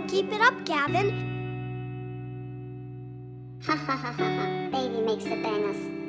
Whoa, keep it up, Gavin. Ha ha ha ha ha. Davy makes the bangers.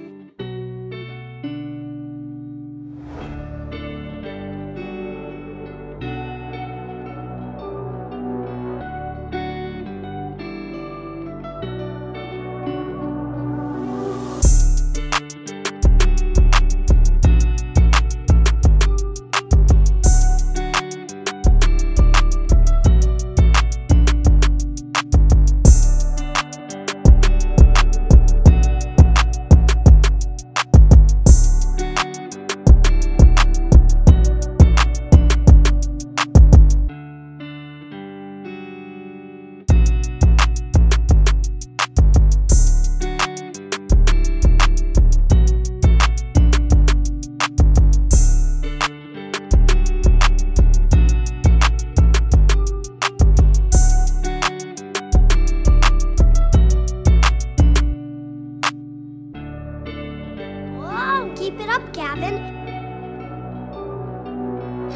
Keep it up, Gavin.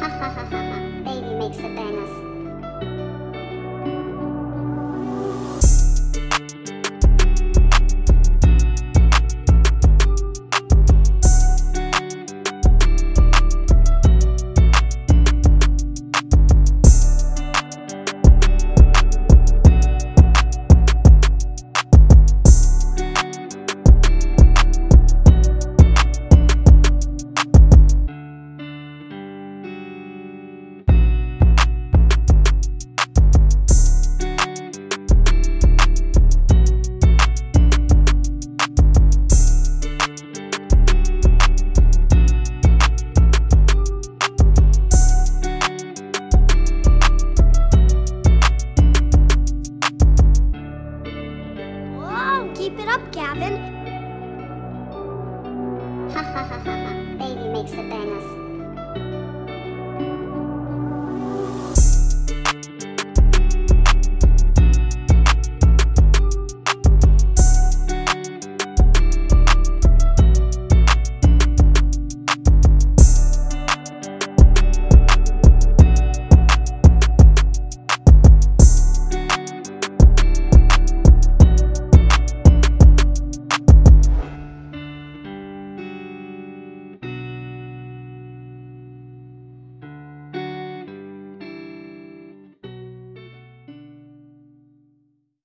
Ha ha ha ha ha. It. Ha ha ha ha ha. Davy makes the bangers.